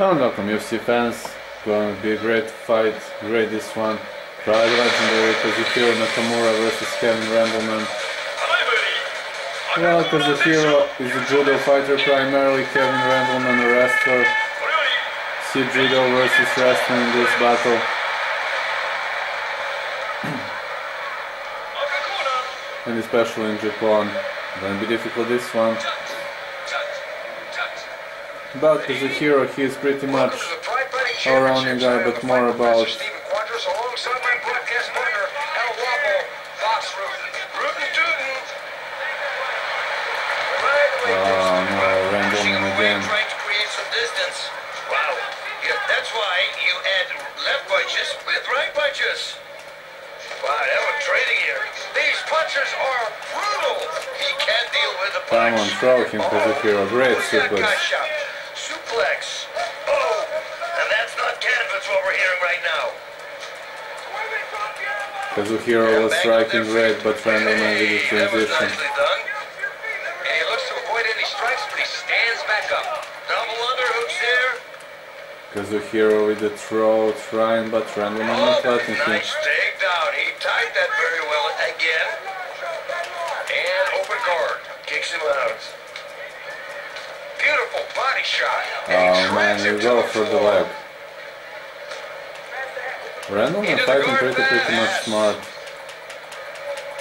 And welcome UFC fans. Going to be a great fight, great this one. Pride legendary Kazuhiro Nakamura versus Kevin Randleman. Well, Kazuhiro is a judo fighter primarily, Kevin Randleman a wrestler. See judo versus wrestling in this battle. and especially in Japan. Gonna be difficult this one. About hero he is pretty much all-rounding guy, but more about no, again. Trying to create some distance. Wow. Yeah, that's why you add left punches with right punches. Wow, that was trading here. These punches are brutal. He can't deal with the punch. Come on, throw him, Kazuhiro. Great Look at that suplex. Suplex. Oh, and that's not canvas what we're hearing right now. Kazuhiro was striking red, but Randleman with the transition. And he looks to avoid any strikes, but he stands back up. Double underhooks there. Kazuhiro with the throw, trying, but not Oh, letting him. nice takedown. He tied that very Oh man, you go for the leg. Randleman fighting pretty pretty much smart.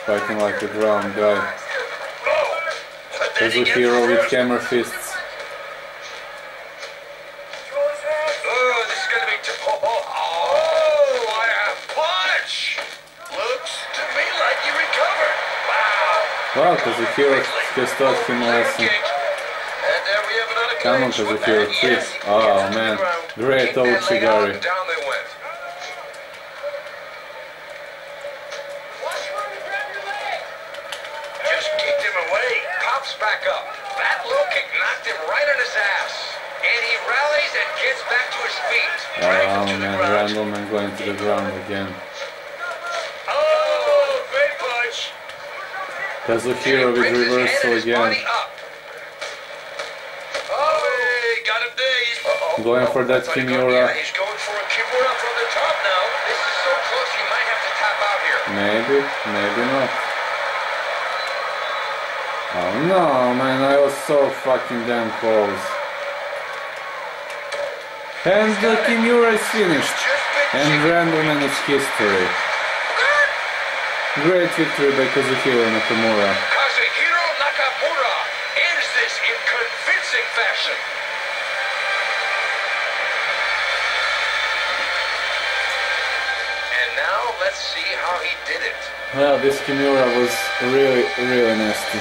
Fighting like a ground guy. Oh, a then he gets Kazuhiro with hammer fists. This is gonna be t- oh, oh, oh, what a punch! Looks to me like he recovered. Wow. Wow, Kazuhiro just taught him a lesson. Kick. And there we have another Come on, clinch with Kazuhiro, that. quick. Yes, Oh, gets him to man. Great old that leg out, Ouchigari. and Down they went. Just kicked him away. Pops back up. That low kick knocked him right on his ass. And he rallies and gets back to his feet. Oh to the man. Randleman going to the ground again. Oh, great punch. Kazuhiro with Brings his reversal again. Going for that I thought he got- Kimura. He's going for a Kimura from the top now. This is so close, he might have to tap out here. Maybe, maybe not. Oh no, man, I was so fucking damn close. And the Kimura is finished. And. Randleman is history. Great victory by Kazuhiro Nakamura. Kazuhiro Nakamura ends this in convincing fashion. And now let's see how he did it. Well, this Kimura was really, really nasty.